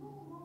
No.